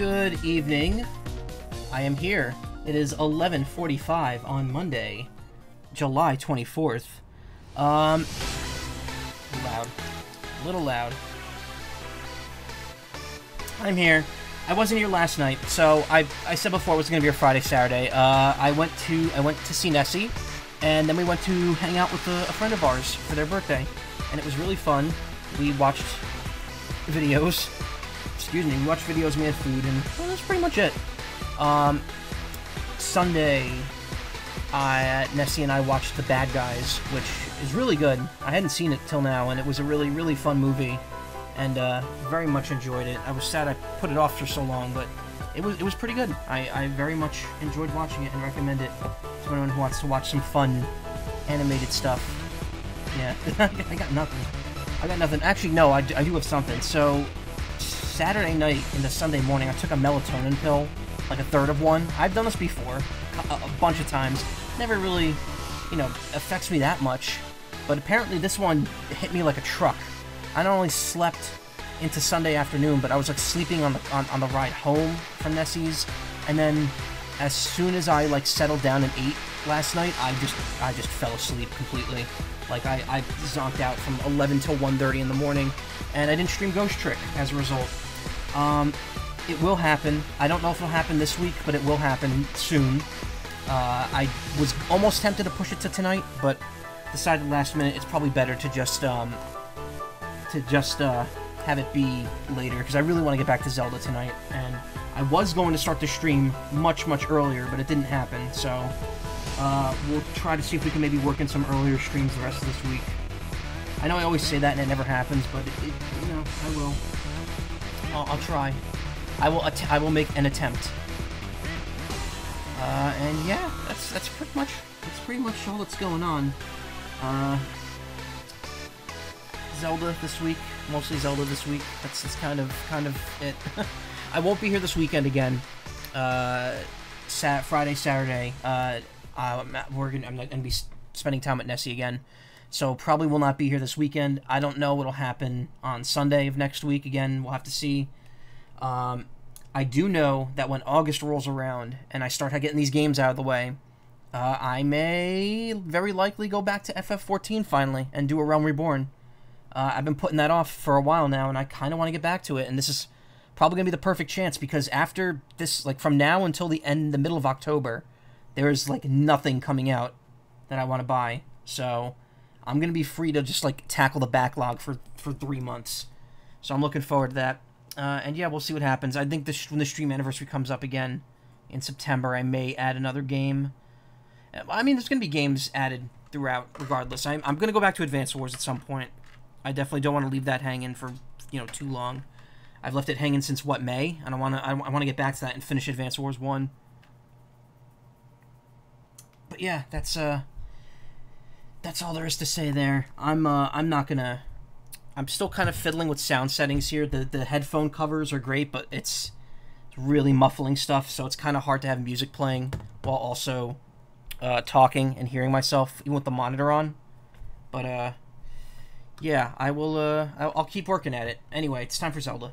Good evening. I am here. It is 11:45 on Monday, July 24th. Um loud. A little loud. I'm here. I wasn't here last night, so I I said before it was going to be a Friday Saturday. Uh I went to I went to see Nessie and then we went to hang out with a, a friend of ours for their birthday, and it was really fun. We watched videos. Excuse me. We watched videos. We had food, and well, that's pretty much it. Um, Sunday, I, Nessie and I watched The Bad Guys, which is really good. I hadn't seen it till now, and it was a really, really fun movie, and uh, very much enjoyed it. I was sad I put it off for so long, but it was it was pretty good. I, I very much enjoyed watching it and recommend it to anyone who wants to watch some fun animated stuff. Yeah, I got nothing. I got nothing. Actually, no, I do, I do have something. So, Saturday night into Sunday morning, I took a melatonin pill, like a third of one. I've done this before, a, a bunch of times. Never really, you know, affects me that much. But apparently this one hit me like a truck. I not only slept into Sunday afternoon, but I was like sleeping on the on, on the ride home from Nessie's, and then as soon as I like settled down and ate last night, I just I just fell asleep completely. Like I, I zonked out from 11 till 1:30 in the morning, and I didn't stream Ghost Trick as a result. Um, it will happen. I don't know if it'll happen this week, but it will happen soon. Uh, I was almost tempted to push it to tonight, but decided last minute it's probably better to just um, to just uh, have it be later because I really want to get back to Zelda tonight. And I was going to start the stream much, much earlier, but it didn't happen. So uh, we'll try to see if we can maybe work in some earlier streams the rest of this week. I know I always say that and it never happens, but it, it, you know, I will. I'll, I'll try. I will. I will make an attempt. Uh, and yeah, that's that's pretty much that's pretty much all that's going on. Uh, Zelda this week, mostly Zelda this week. That's, that's kind of kind of it. I won't be here this weekend again. Uh, Sat Friday, Saturday. Uh, I'm at, we're gonna, I'm gonna be spending time at Nessie again, so probably will not be here this weekend. I don't know what'll happen on Sunday of next week. Again, we'll have to see. Um, I do know that when August rolls around and I start getting these games out of the way, uh, I may very likely go back to FF14 finally and do a Realm Reborn. Uh, I've been putting that off for a while now, and I kind of want to get back to it. And this is probably gonna be the perfect chance because after this, like from now until the end, the middle of October, there is like nothing coming out that I want to buy. So I'm gonna be free to just like tackle the backlog for for three months. So I'm looking forward to that. Uh, and yeah, we'll see what happens. I think this, when the stream anniversary comes up again in September, I may add another game. I mean, there's gonna be games added throughout, regardless. I'm, I'm gonna go back to Advance Wars at some point. I definitely don't want to leave that hanging for you know too long. I've left it hanging since what May, and I want to I, want to get back to that and finish Advance Wars one. But yeah, that's uh, that's all there is to say there. I'm uh, I'm not gonna. I'm still kind of fiddling with sound settings here. The the headphone covers are great, but it's really muffling stuff, so it's kind of hard to have music playing while also uh, talking and hearing myself, even with the monitor on. But uh, yeah, I will. Uh, I'll keep working at it. Anyway, it's time for Zelda.